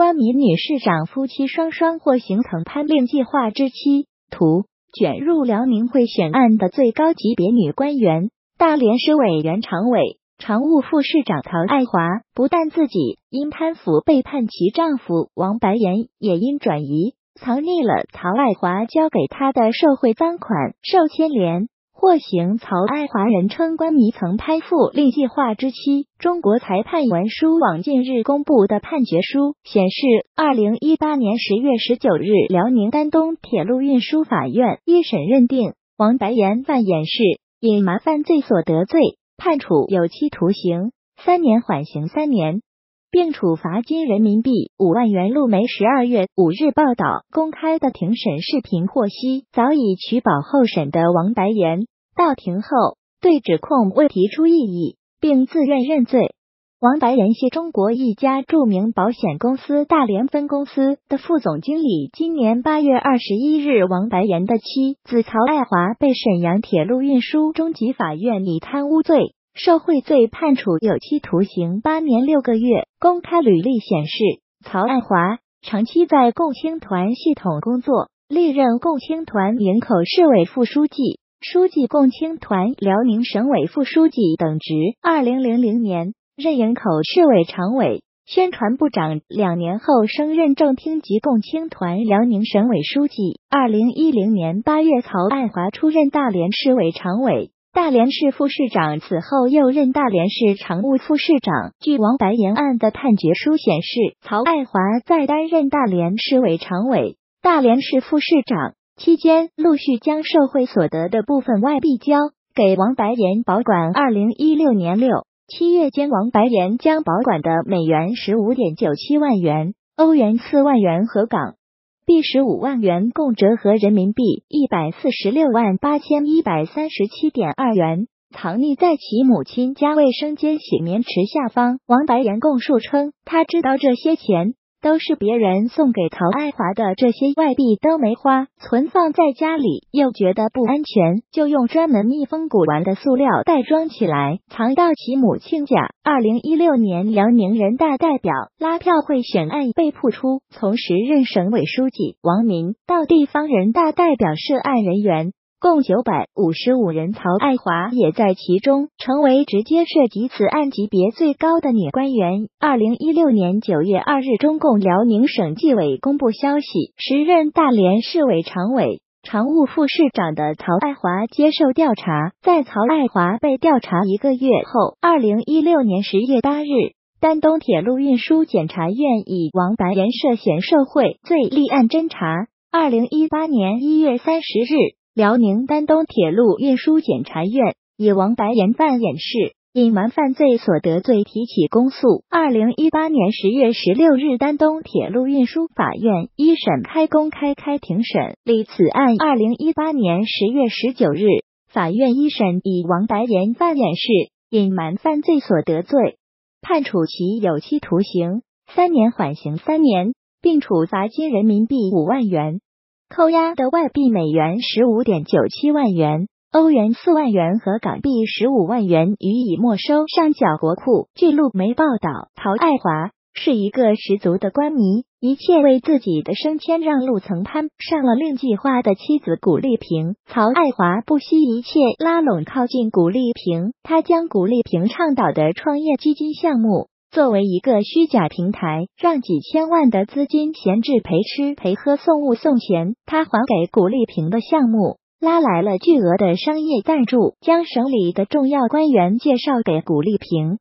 官民女市长夫妻双双或形成攀令计划之妻。图卷入辽宁贿选案的最高级别女官员，大连市委原常委、常务副市长曹爱华，不但自己因贪腐被判，其丈夫王白岩也因转移藏匿了曹爱华交给他的受贿赃款受牵连。获刑，曹爱华人称官迷曾拍附令计划之妻。中国裁判文书网近日公布的判决书显示，二零一八年十月十九日，辽宁丹东铁路运输法院一审认定王白岩犯掩饰、隐瞒犯罪所得罪，判处有期徒刑三年，缓刑三年。并处罚金人民币五万元。陆媒十二月五日报道，公开的庭审视频获悉，早已取保候审的王白岩到庭后对指控未提出异议，并自愿认罪。王白岩系中国一家著名保险公司大连分公司的副总经理。今年八月二十一日，王白岩的妻子曹爱华被沈阳铁路运输中级法院以贪污罪。受贿罪判处有期徒刑八年六个月。公开履历显示，曹爱华长期在共青团系统工作，历任共青团营口市委副书记、书记、共青团辽宁省委副书记等职。二零零零年任营口市委常委、宣传部长，两年后升任正厅级共青团辽宁省委书记。二零一零年八月，曹爱华出任大连市委常委。大连市副市长，此后又任大连市常务副市长。据王白岩案的判决书显示，曹爱华在担任大连市委常委、大连市副市长期间，陆续将受贿所得的部分外币交给王白岩保管。二零一六年六七月间，王白岩将保管的美元十五点九七万元、欧元四万元和港。币十五万元，共折合人民币一百四十六万八千一百三十七点二元，藏匿在其母亲家卫生间洗面池下方。王白岩供述称，他知道这些钱。都是别人送给陶爱华的，这些外币都没花，存放在家里，又觉得不安全，就用专门密封鼓完的塑料袋装起来，藏到其母亲家。二零一六年，辽宁人大代表拉票贿选案被曝出，从时任省委书记王民到地方人大代表涉案人员。共九百五十五人，曹爱华也在其中，成为直接涉及此案级别最高的女官员。二零一六年九月二日，中共辽宁省纪委公布消息，时任大连市委常委、常务副市长的曹爱华接受调查。在曹爱华被调查一个月后，二零一六年十月八日，丹东铁路运输检察院以王白岩涉嫌受贿罪立案侦查。二零一八年一月三十日。辽宁丹东铁路运输检察院以王白岩犯掩饰、隐瞒犯罪所得罪提起公诉。二零一八年十月十六日，丹东铁路运输法院一审开公开开庭审理此案。二零一八年十月十九日，法院一审以王白岩犯掩饰、隐瞒犯罪所得罪，判处其有期徒刑三年，缓刑三年，并处罚金人民币五万元。扣押的外币美元十五点九七万元、欧元四万元和港币十五万元予以没收，上缴国库。据路媒报道，曹爱华是一个十足的官迷，一切为自己的升迁让路，曾攀上了令计划的妻子古丽萍。曹爱华不惜一切拉拢靠近古丽萍，他将古丽萍倡导的创业基金项目。作为一个虚假平台，让几千万的资金闲置陪吃陪喝送物送钱，他还给古丽萍的项目拉来了巨额的商业赞助，将省里的重要官员介绍给古丽萍。